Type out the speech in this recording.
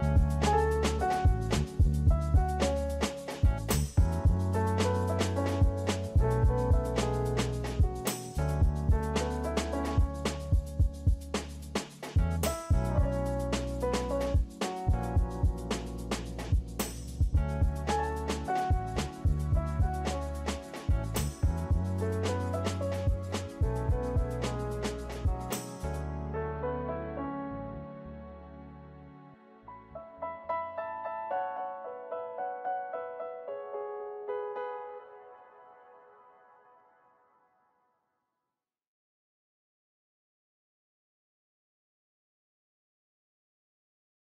you